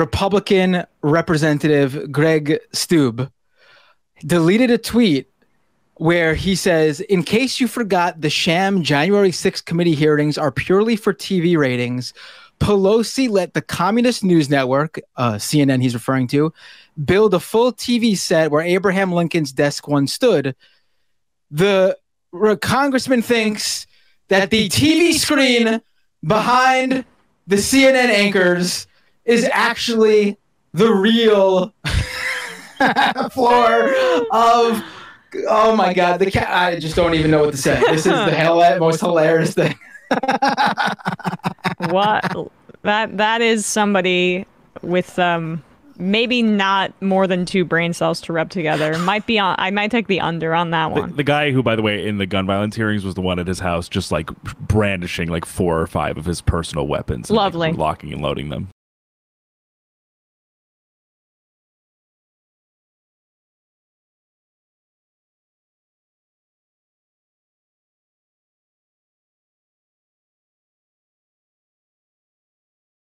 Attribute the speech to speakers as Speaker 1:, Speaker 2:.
Speaker 1: Republican Representative Greg Steube deleted a tweet where he says, In case you forgot, the sham January 6th committee hearings are purely for TV ratings. Pelosi let the Communist News Network, uh, CNN he's referring to, build a full TV set where Abraham Lincoln's desk once stood. The congressman thinks that the TV screen behind the CNN anchors is actually the real floor of Oh my god, the cat! I just don't even know what to say. This is the hell most hilarious thing.
Speaker 2: what that that is somebody with um maybe not more than two brain cells to rub together. Might be on. I might take the under on that one.
Speaker 3: The, the, guy who, by the way, in the gun violence hearings was the one at his house, just like brandishing like four or five of his personal weapons,
Speaker 2: lovely,
Speaker 3: like, locking and loading them.